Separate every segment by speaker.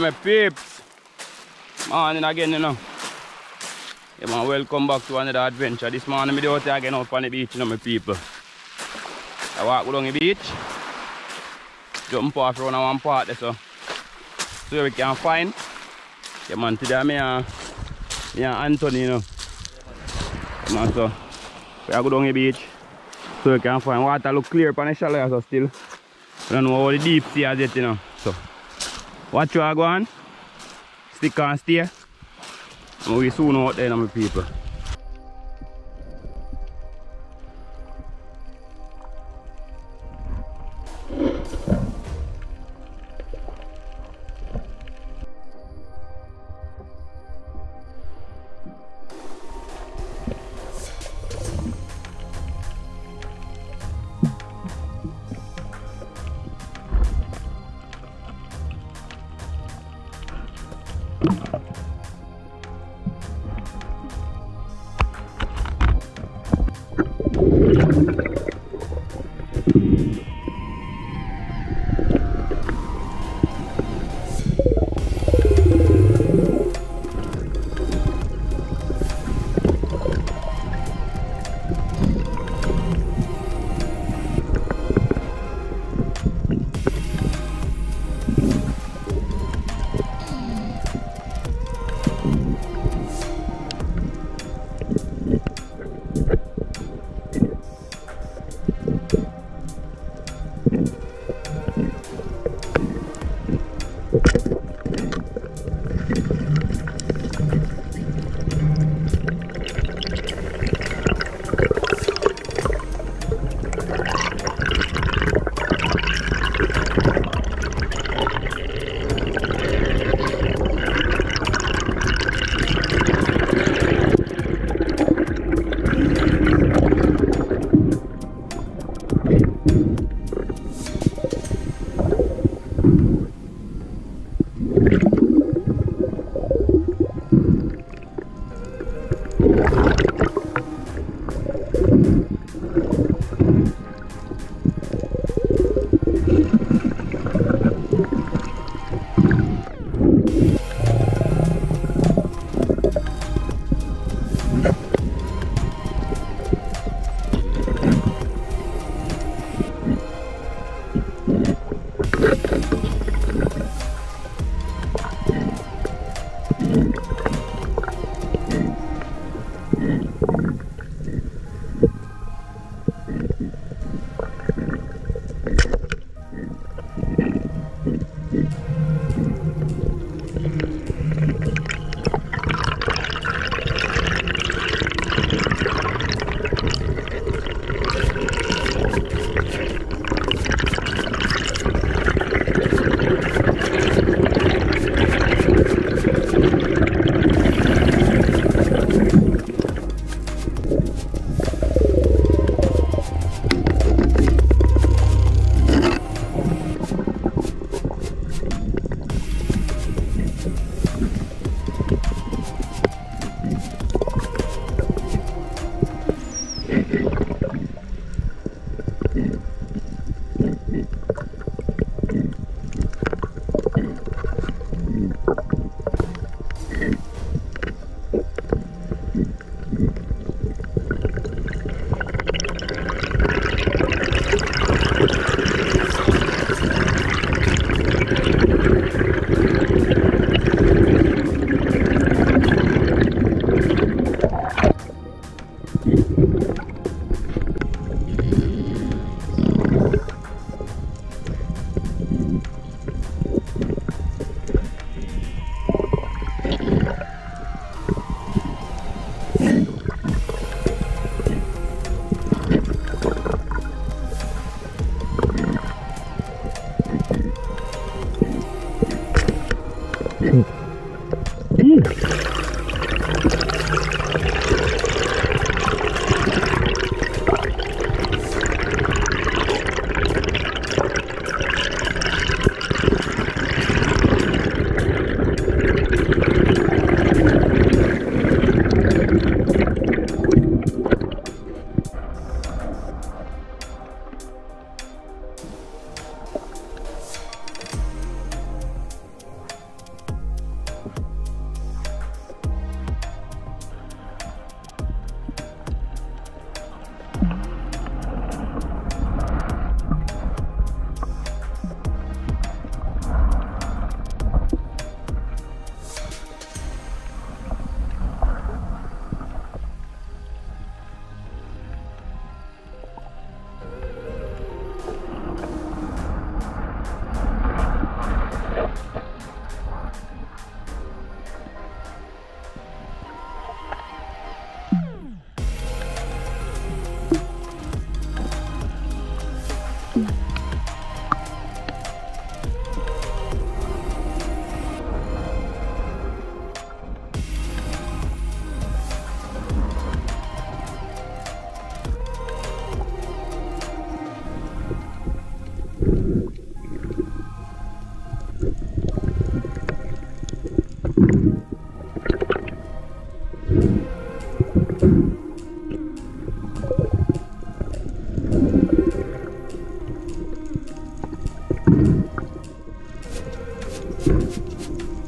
Speaker 1: My
Speaker 2: peeps. Morning again, you know. Yeah, man, welcome back to another adventure. This morning, me out again out on the beach, you know, my people. I walk along the beach. Jump off around one part there, so. So we can find. Yeah, man, today me and, me and Anthony, you know. Yeah, man, so. We go down the beach. So we can find water look clear on the shallow, so still. We don't know how the deep sea is yet, you know. Watch you go on. Stick and stay. And we soon out there, my people.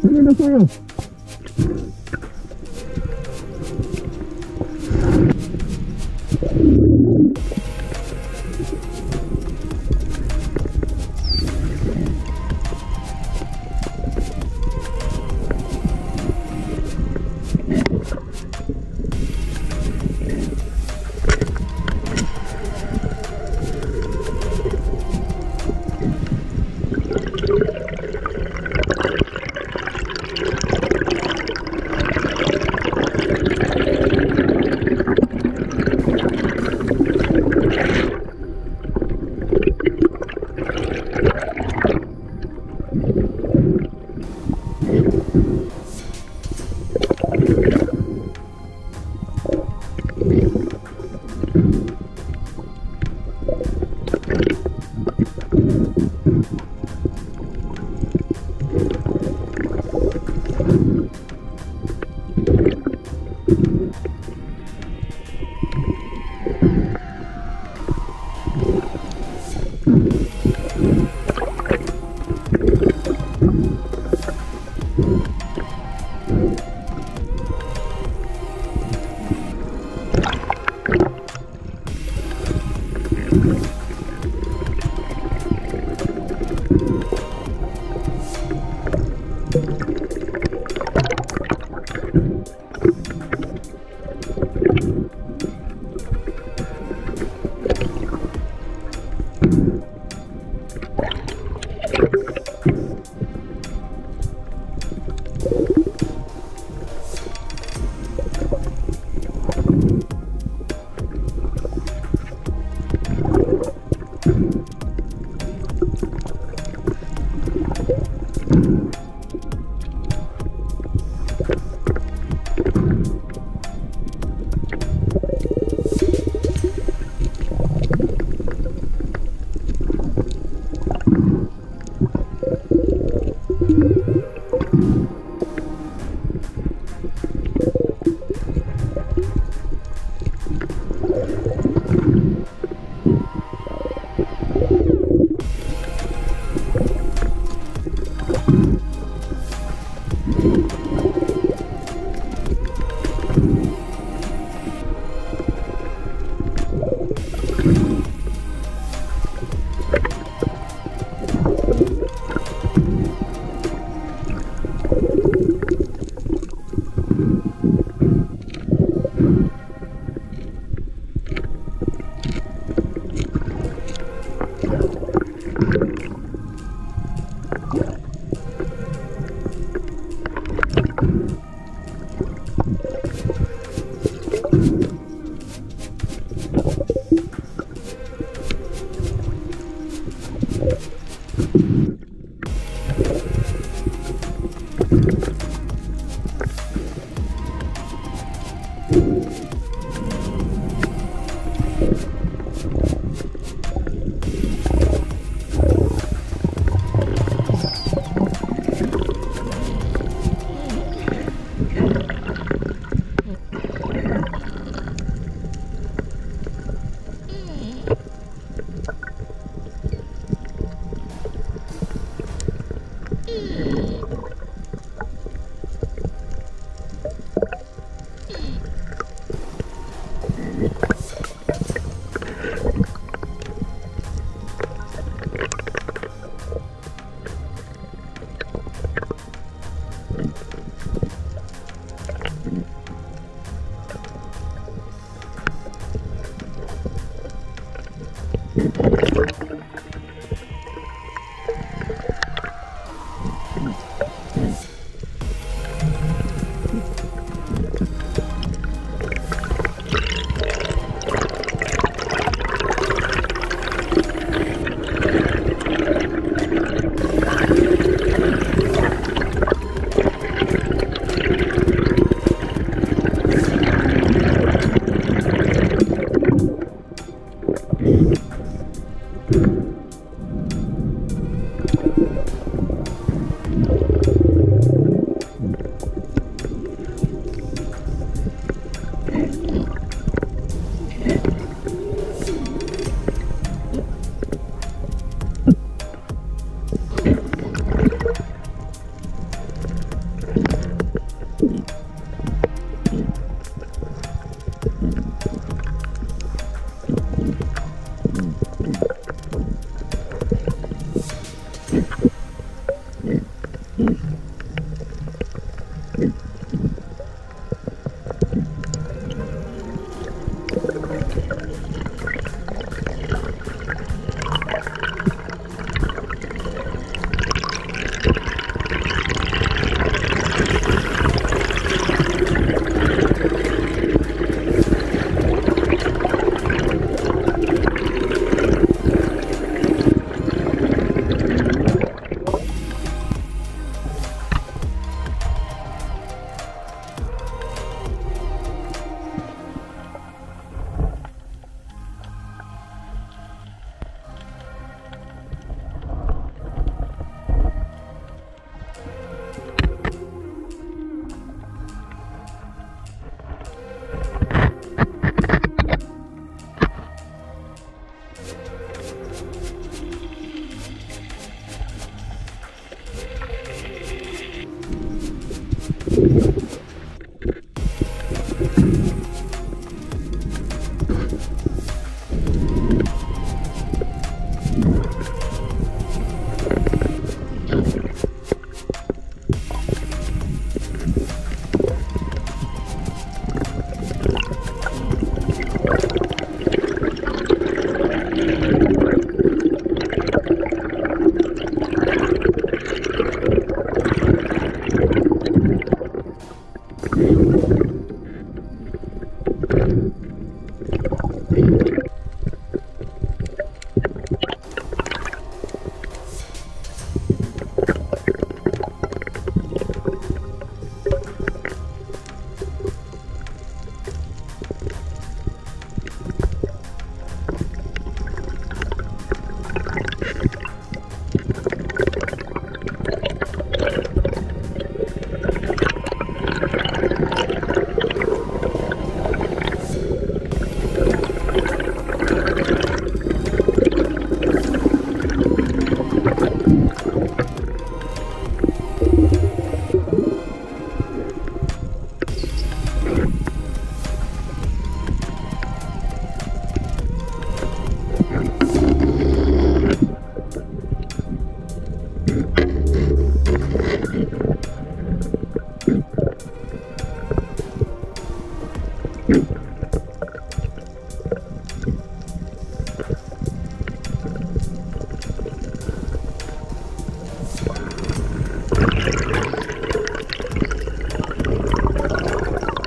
Speaker 2: 你的责
Speaker 3: 任。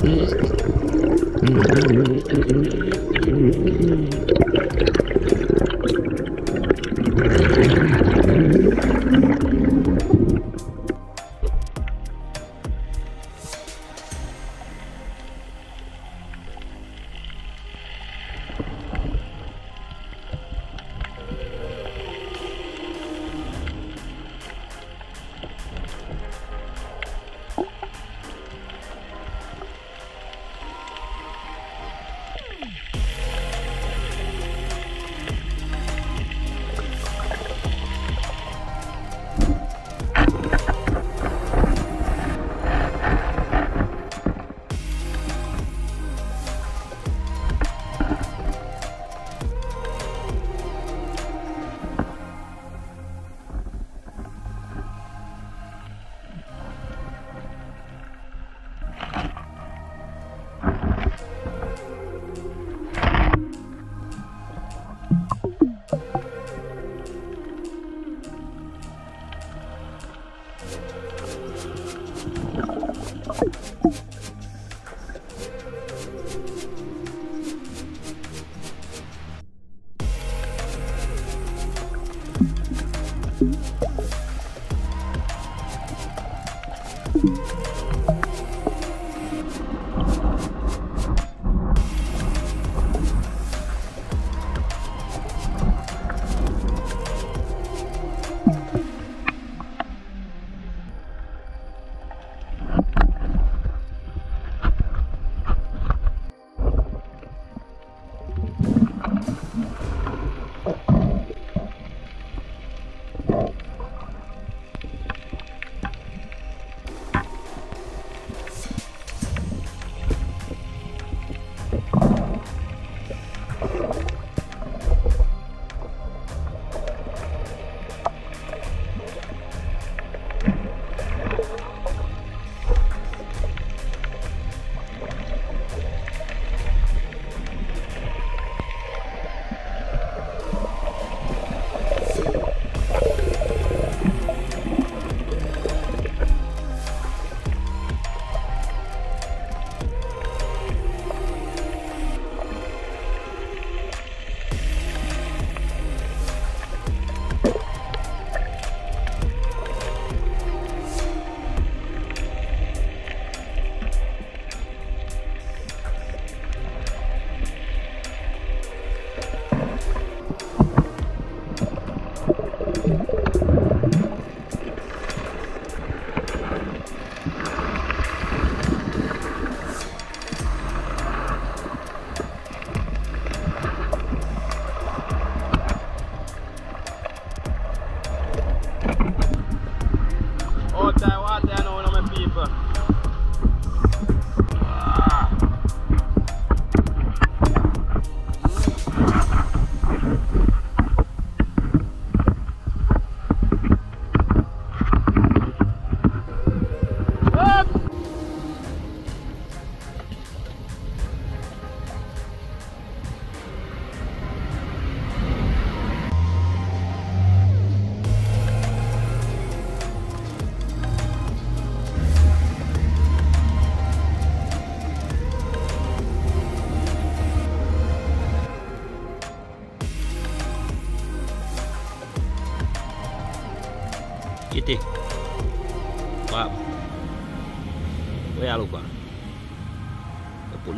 Speaker 3: Mm-hmm.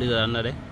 Speaker 3: You look